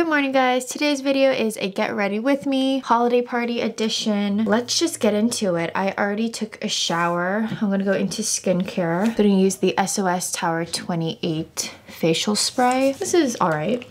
Good morning guys. Today's video is a get ready with me holiday party edition. Let's just get into it. I already took a shower. I'm gonna go into skincare. I'm gonna use the SOS Tower 28 facial spray. This is all right.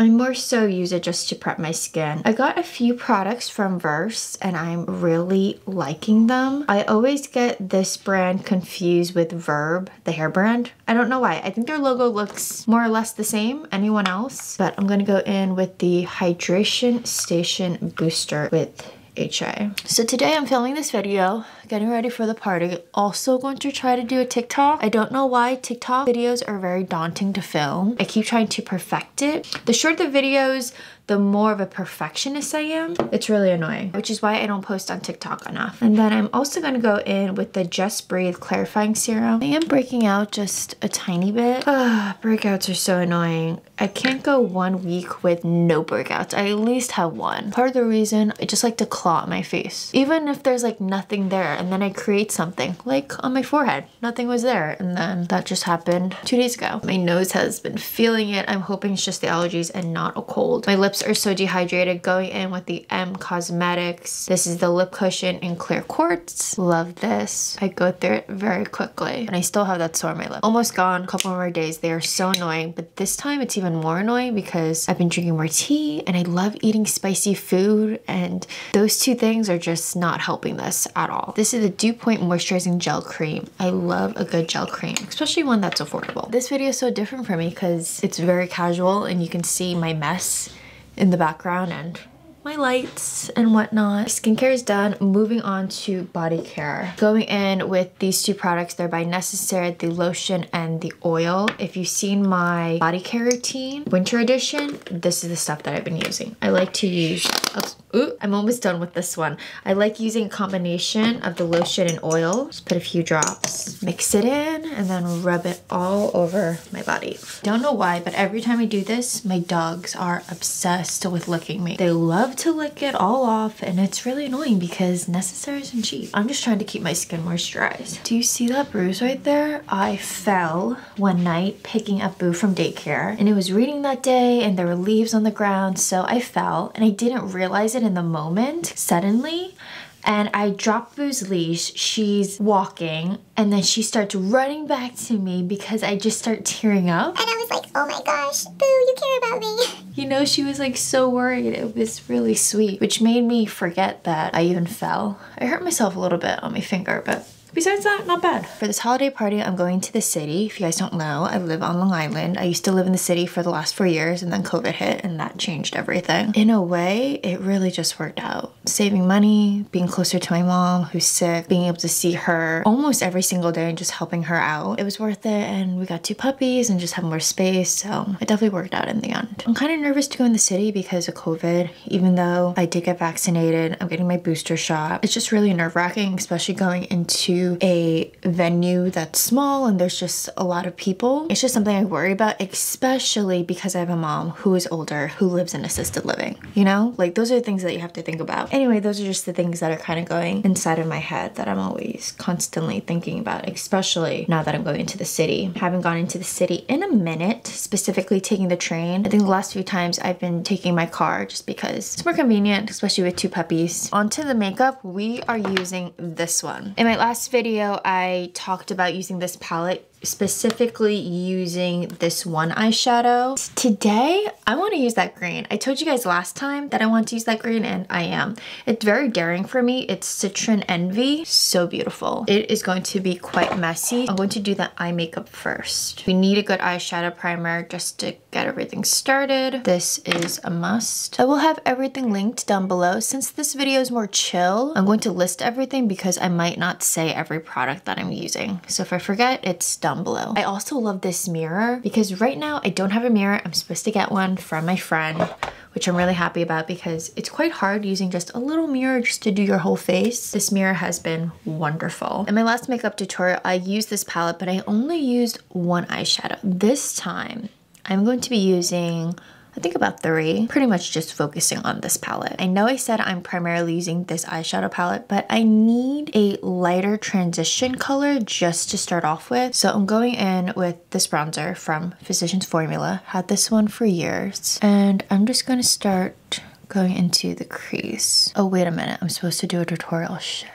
I more so use it just to prep my skin. I got a few products from Versed and I'm really liking them. I always get this brand confused with Verb, the hair brand. I don't know why. I think their logo looks more or less the same, anyone else. But I'm gonna go in with the Hydration Station Booster with HA. So today I'm filming this video, getting ready for the party. Also going to try to do a TikTok. I don't know why TikTok videos are very daunting to film. I keep trying to perfect it. The shorter the videos, the more of a perfectionist I am. It's really annoying, which is why I don't post on TikTok enough. And then I'm also gonna go in with the Just Breathe Clarifying Serum. I am breaking out just a tiny bit. Ah, breakouts are so annoying. I can't go one week with no breakouts. I at least have one. Part of the reason, I just like to claw at my face. Even if there's like nothing there and then I create something, like on my forehead, nothing was there. And then that just happened two days ago. My nose has been feeling it. I'm hoping it's just the allergies and not a cold. My lips are so dehydrated going in with the Em Cosmetics. This is the lip cushion in clear quartz. Love this. I go through it very quickly and I still have that sore on my lip. Almost gone, a couple more days. They are so annoying, but this time it's even more annoying because I've been drinking more tea and I love eating spicy food and those two things are just not helping this at all. This is the Dew Point Moisturizing Gel Cream. I love a good gel cream, especially one that's affordable. This video is so different for me because it's very casual and you can see my mess in the background and my lights and whatnot. Skincare is done. Moving on to body care. Going in with these two products. They're by Necessaire, the lotion and the oil. If you've seen my body care routine, winter edition, this is the stuff that I've been using. I like to use, oops, ooh, I'm almost done with this one. I like using a combination of the lotion and oil. Just put a few drops, mix it in, and then rub it all over my body. Don't know why, but every time I do this, my dogs are obsessed with licking me. They love to lick it all off and it's really annoying because Necessaire isn't cheap. I'm just trying to keep my skin moisturized. Do you see that bruise right there? I fell one night picking up Boo from daycare and it was raining that day and there were leaves on the ground so I fell and I didn't realize it in the moment. Suddenly and I drop Boo's leash. She's walking and then she starts running back to me because I just start tearing up. And I was like, oh my gosh, Boo, you care about me. You know, she was like so worried. It was really sweet, which made me forget that I even fell. I hurt myself a little bit on my finger, but Besides that, not bad. For this holiday party, I'm going to the city. If you guys don't know, I live on Long Island. I used to live in the city for the last four years and then COVID hit and that changed everything. In a way, it really just worked out. Saving money, being closer to my mom who's sick, being able to see her almost every single day and just helping her out. It was worth it and we got two puppies and just have more space. So it definitely worked out in the end. I'm kind of nervous to go in the city because of COVID. Even though I did get vaccinated, I'm getting my booster shot. It's just really nerve wracking, especially going into a venue that's small and there's just a lot of people. It's just something I worry about, especially because I have a mom who is older who lives in assisted living, you know? Like those are things that you have to think about. Anyway, those are just the things that are kind of going inside of my head that I'm always constantly thinking about, especially now that I'm going into the city. Haven't gone into the city in a minute, specifically taking the train. I think the last few times I've been taking my car just because it's more convenient, especially with two puppies. Onto the makeup, we are using this one. In my last video, I talked about using this palette specifically using this one eyeshadow. Today, I want to use that green. I told you guys last time that I want to use that green and I am. It's very daring for me. It's Citron Envy. So beautiful. It is going to be quite messy. I'm going to do the eye makeup first. We need a good eyeshadow primer just to get everything started. This is a must. I will have everything linked down below. Since this video is more chill, I'm going to list everything because I might not say every product that I'm using. So if I forget, it's done down below. I also love this mirror because right now I don't have a mirror. I'm supposed to get one from my friend which I'm really happy about because it's quite hard using just a little mirror just to do your whole face. This mirror has been wonderful. In my last makeup tutorial, I used this palette, but I only used one eyeshadow. This time, I'm going to be using I think about three, pretty much just focusing on this palette. I know I said I'm primarily using this eyeshadow palette, but I need a lighter transition color just to start off with. So I'm going in with this bronzer from Physicians Formula. Had this one for years. And I'm just gonna start going into the crease. Oh, wait a minute. I'm supposed to do a tutorial.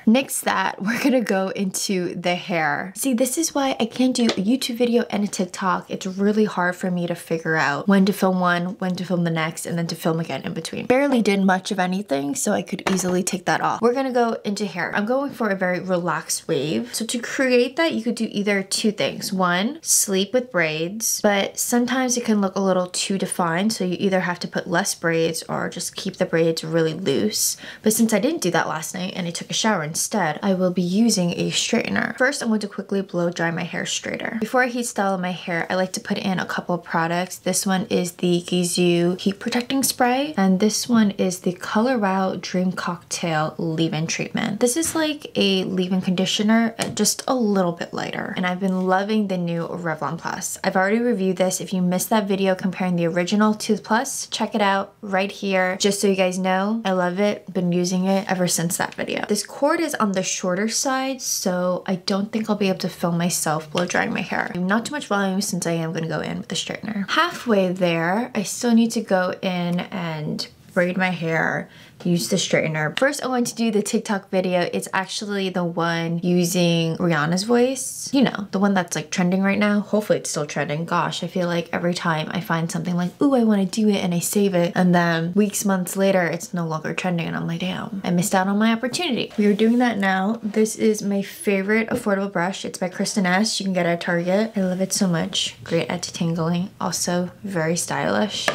Next that, we're gonna go into the hair. See, this is why I can't do a YouTube video and a TikTok. It's really hard for me to figure out when to film one, when to film the next, and then to film again in between. Barely did much of anything, so I could easily take that off. We're gonna go into hair. I'm going for a very relaxed wave. So to create that, you could do either two things. One, sleep with braids, but sometimes it can look a little too defined, so you either have to put less braids or just keep keep the braids really loose. But since I didn't do that last night and I took a shower instead, I will be using a straightener. First, I'm going to quickly blow dry my hair straighter. Before I heat style my hair, I like to put in a couple products. This one is the Gisou Heat Protecting Spray, and this one is the Color Wow Dream Cocktail Leave-In Treatment. This is like a leave-in conditioner, uh, just a little bit lighter. And I've been loving the new Revlon Plus. I've already reviewed this. If you missed that video comparing the original to the Plus, check it out right here. Just just so you guys know, I love it. Been using it ever since that video. This cord is on the shorter side, so I don't think I'll be able to film myself blow drying my hair. Not too much volume since I am gonna go in with the straightener. Halfway there, I still need to go in and braid my hair use the straightener. First, I'm going to do the TikTok video. It's actually the one using Rihanna's voice. You know, the one that's like trending right now. Hopefully it's still trending. Gosh, I feel like every time I find something like, ooh, I want to do it and I save it. And then weeks, months later, it's no longer trending. And I'm like, damn, I missed out on my opportunity. We are doing that now. This is my favorite affordable brush. It's by Kristin Ess. You can get it at Target. I love it so much. Great at detangling. Also very stylish.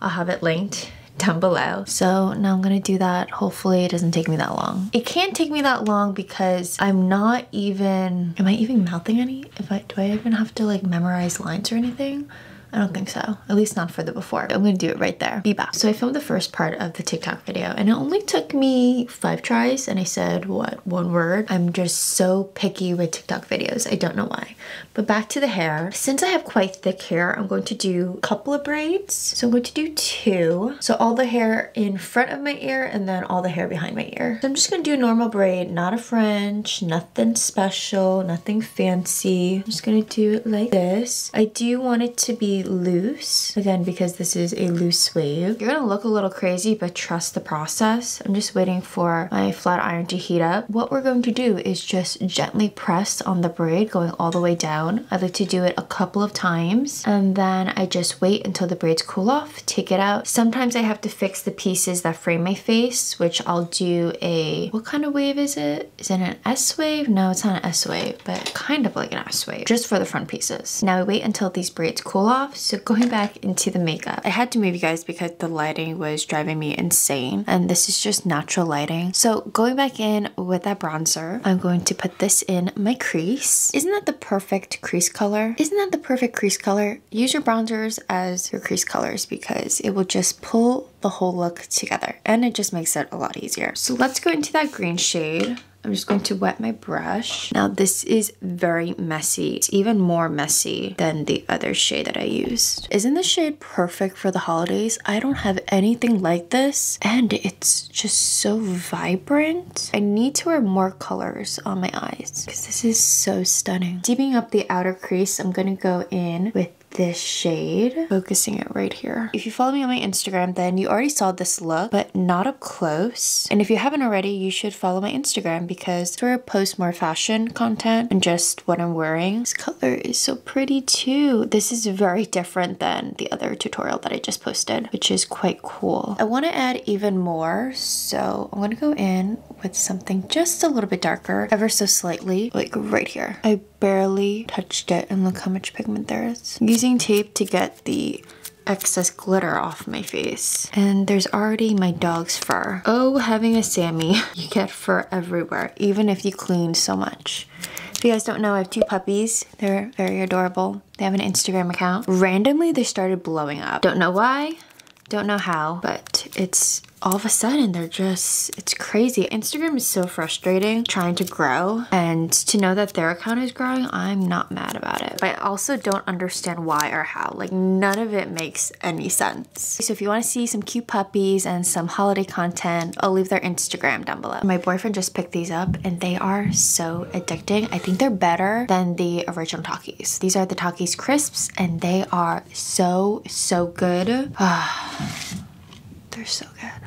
I'll have it linked down below. So now I'm gonna do that. Hopefully it doesn't take me that long. It can't take me that long because I'm not even, am I even mouthing any? If I, do I even have to like memorize lines or anything? I don't think so. At least not for the before. I'm gonna do it right there. Be back. So I filmed the first part of the TikTok video and it only took me five tries and I said, what, one word? I'm just so picky with TikTok videos. I don't know why. But back to the hair. Since I have quite thick hair, I'm going to do a couple of braids. So I'm going to do two. So all the hair in front of my ear and then all the hair behind my ear. So I'm just gonna do a normal braid, not a French, nothing special, nothing fancy. I'm just gonna do it like this. I do want it to be loose. Again, because this is a loose wave. You're gonna look a little crazy, but trust the process. I'm just waiting for my flat iron to heat up. What we're going to do is just gently press on the braid going all the way down. I like to do it a couple of times and then I just wait until the braids cool off, take it out. Sometimes I have to fix the pieces that frame my face, which I'll do a, what kind of wave is it? Is it an S wave? No, it's not an S wave, but kind of like an S wave, just for the front pieces. Now I wait until these braids cool off so going back into the makeup, I had to move you guys because the lighting was driving me insane. And this is just natural lighting. So going back in with that bronzer, I'm going to put this in my crease. Isn't that the perfect crease color? Isn't that the perfect crease color? Use your bronzers as your crease colors because it will just pull the whole look together and it just makes it a lot easier. So let's go into that green shade. I'm just going to wet my brush. Now this is very messy. It's even more messy than the other shade that I used. Isn't the shade perfect for the holidays? I don't have anything like this and it's just so vibrant. I need to wear more colors on my eyes because this is so stunning. Deeping up the outer crease, I'm gonna go in with this shade, focusing it right here. If you follow me on my Instagram, then you already saw this look, but not up close. And if you haven't already, you should follow my Instagram because where I post more fashion content and just what I'm wearing. This color is so pretty too. This is very different than the other tutorial that I just posted, which is quite cool. I want to add even more, so I'm going to go in with something just a little bit darker, ever so slightly, like right here. I barely touched it and look how much pigment there is. Using tape to get the excess glitter off my face. And there's already my dog's fur. Oh, having a Sammy, you get fur everywhere, even if you clean so much. If you guys don't know, I have two puppies. They're very adorable. They have an Instagram account. Randomly, they started blowing up. Don't know why, don't know how, but it's all of a sudden they're just, it's crazy. Instagram is so frustrating trying to grow and to know that their account is growing, I'm not mad about it. But I also don't understand why or how. Like none of it makes any sense. So if you want to see some cute puppies and some holiday content, I'll leave their Instagram down below. My boyfriend just picked these up and they are so addicting. I think they're better than the original Takis. These are the Takis crisps and they are so, so good. they're so good.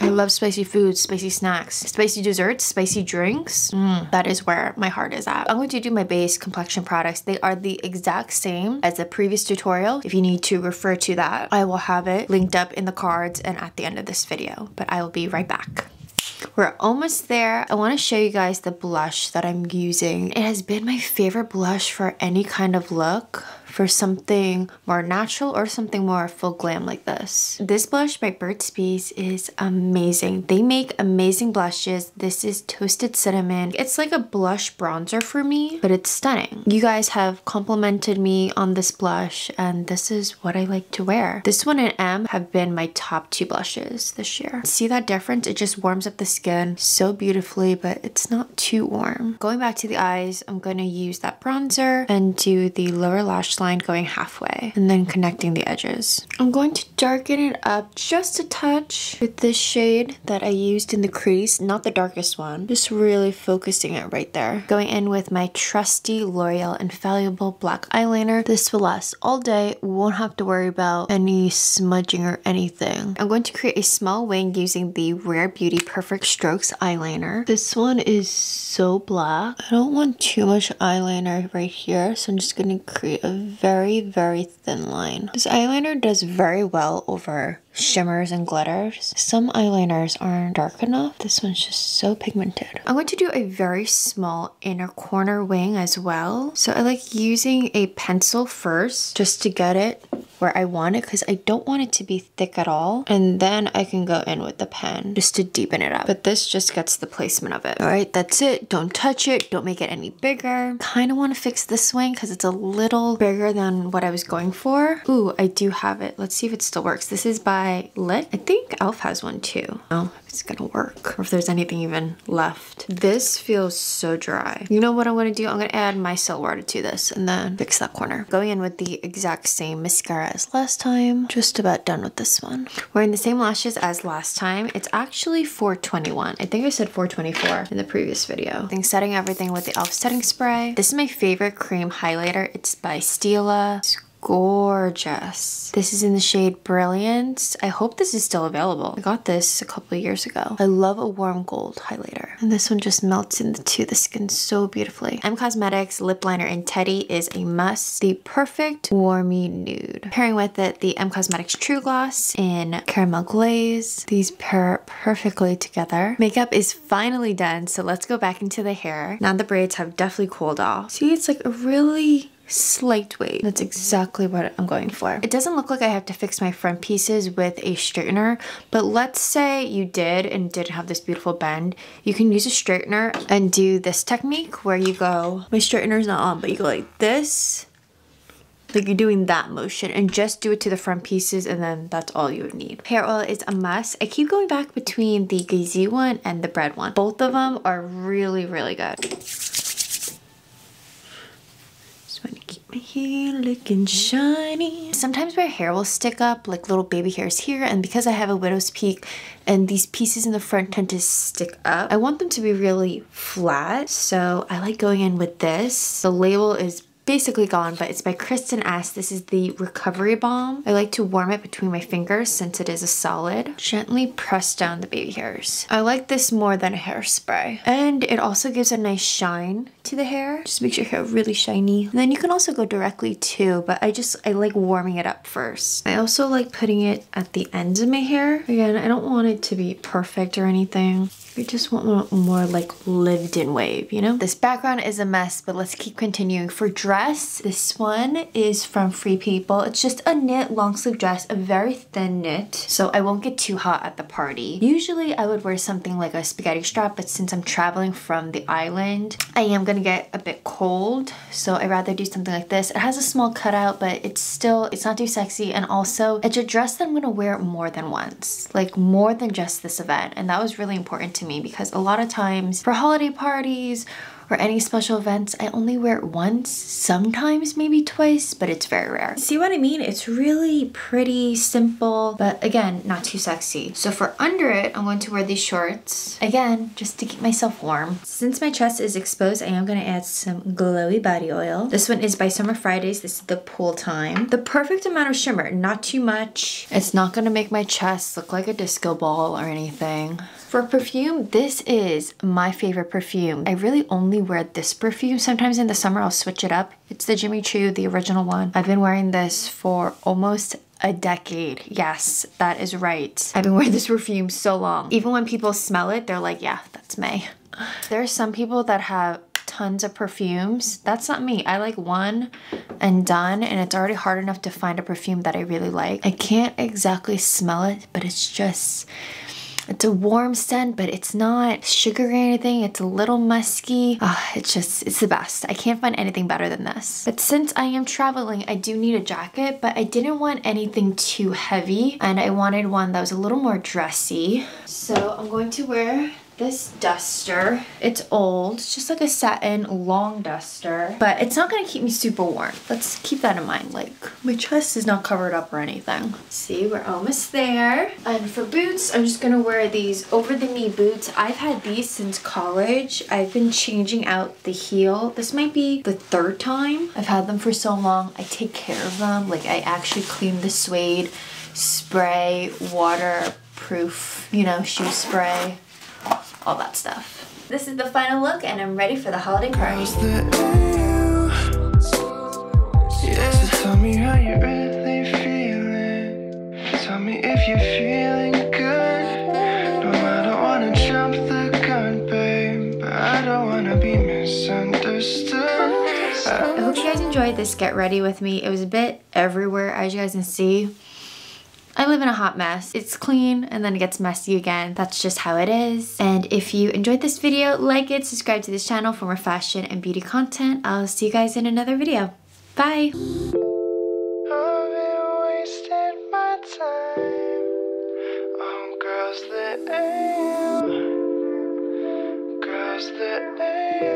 I love spicy foods, spicy snacks, spicy desserts, spicy drinks. Mm, that is where my heart is at. I'm going to do my base complexion products. They are the exact same as the previous tutorial. If you need to refer to that, I will have it linked up in the cards and at the end of this video, but I will be right back. We're almost there. I want to show you guys the blush that I'm using. It has been my favorite blush for any kind of look for something more natural or something more full glam like this. This blush by Burt's Bees is amazing. They make amazing blushes. This is Toasted Cinnamon. It's like a blush bronzer for me, but it's stunning. You guys have complimented me on this blush and this is what I like to wear. This one and M have been my top two blushes this year. See that difference? It just warms up the skin so beautifully, but it's not too warm. Going back to the eyes, I'm going to use that bronzer and do the lower lash line going halfway and then connecting the edges. I'm going to darken it up just a touch with this shade that I used in the crease, not the darkest one, just really focusing it right there. Going in with my trusty L'Oreal Infallible Black Eyeliner. This will last all day, won't have to worry about any smudging or anything. I'm going to create a small wing using the Rare Beauty Perfect Strokes eyeliner. This one is so black. I don't want too much eyeliner right here, so I'm just going to create a very, very thin line. This eyeliner does very well over shimmers and glitters. Some eyeliners aren't dark enough. This one's just so pigmented. I'm going to do a very small inner corner wing as well. So I like using a pencil first just to get it where I want it because I don't want it to be thick at all. And then I can go in with the pen just to deepen it up. But this just gets the placement of it. All right, that's it. Don't touch it. Don't make it any bigger. Kind of want to fix this wing because it's a little bigger than what I was going for. Ooh, I do have it. Let's see if it still works. This is by Lit. I think Elf has one too. Oh, it's gonna work or if there's anything even left. This feels so dry. You know what I'm gonna do? I'm gonna add micellar water to this and then fix that corner. Going in with the exact same mascara as last time. Just about done with this one. Wearing the same lashes as last time. It's actually 421. I think I said 424 in the previous video. I think setting everything with the e.l.f. setting spray. This is my favorite cream highlighter. It's by Stila. It's gorgeous. This is in the shade Brilliance. I hope this is still available. I got this a couple years ago. I love a warm gold highlighter. And this one just melts into the skin so beautifully. Em Cosmetics Lip Liner in Teddy is a must. The perfect warmy nude. Pairing with it, the Em Cosmetics True Gloss in Caramel Glaze. These pair perfectly together. Makeup is finally done, so let's go back into the hair. Now the braids have definitely cooled off. See, it's like a really slight weight. That's exactly what I'm going for. It doesn't look like I have to fix my front pieces with a straightener, but let's say you did and didn't have this beautiful bend. You can use a straightener and do this technique where you go, my straightener's not on, but you go like this, like you're doing that motion and just do it to the front pieces and then that's all you would need. Hair oil is a must. I keep going back between the Gisou one and the bread one. Both of them are really, really good. Hair looking shiny. Sometimes my hair will stick up like little baby hairs here and because I have a widow's peak and these pieces in the front tend to stick up, I want them to be really flat. So I like going in with this. The label is basically gone, but it's by Kristin Ess. This is the Recovery Balm. I like to warm it between my fingers since it is a solid. Gently press down the baby hairs. I like this more than a hairspray. And it also gives a nice shine to the hair. Just makes your hair really shiny. And then you can also go directly too, but I just, I like warming it up first. I also like putting it at the ends of my hair. Again, I don't want it to be perfect or anything. I just want more like lived in wave, you know? This background is a mess, but let's keep continuing. For dress, this one is from Free People. It's just a knit long sleeve dress, a very thin knit, so I won't get too hot at the party. Usually I would wear something like a spaghetti strap, but since I'm traveling from the island, I am gonna gonna get a bit cold. So I'd rather do something like this. It has a small cutout, but it's still, it's not too sexy. And also it's a dress that I'm gonna wear more than once, like more than just this event. And that was really important to me because a lot of times for holiday parties or any special events, I only wear it once, sometimes maybe twice, but it's very rare. See what I mean? It's really pretty simple, but again, not too sexy. So for under it, I'm going to wear these shorts. Again, just to keep myself warm. Since my chest is exposed, I am gonna add some glowy body oil. This one is by Summer Fridays. This is the pool time. The perfect amount of shimmer, not too much. It's not gonna make my chest look like a disco ball or anything. For perfume, this is my favorite perfume. I really only wear this perfume. Sometimes in the summer, I'll switch it up. It's the Jimmy Choo, the original one. I've been wearing this for almost a decade. Yes, that is right. I've been wearing this perfume so long. Even when people smell it, they're like, yeah, that's Mae. There are some people that have tons of perfumes. That's not me. I like one and done, and it's already hard enough to find a perfume that I really like. I can't exactly smell it, but it's just it's a warm scent, but it's not sugary or anything. It's a little musky. Oh, it's just, it's the best. I can't find anything better than this. But since I am traveling, I do need a jacket, but I didn't want anything too heavy. And I wanted one that was a little more dressy. So I'm going to wear this duster. It's old, it's just like a satin long duster, but it's not gonna keep me super warm. Let's keep that in mind. Like my chest is not covered up or anything. See, we're almost there. And for boots, I'm just gonna wear these over the knee boots. I've had these since college. I've been changing out the heel. This might be the third time. I've had them for so long. I take care of them. Like I actually clean the suede, spray, waterproof, you know, shoe spray all that stuff. This is the final look and I'm ready for the holiday party. Yeah, tell me how you really feeling. Tell me if you're feeling good. No, I don't wanna jump the gun, babe. But I don't wanna be misunderstood. I hope you guys enjoyed this get ready with me. It was a bit everywhere as you guys can see. I live in a hot mess. It's clean and then it gets messy again. That's just how it is. And if you enjoyed this video, like it, subscribe to this channel for more fashion and beauty content. I'll see you guys in another video. Bye! girls that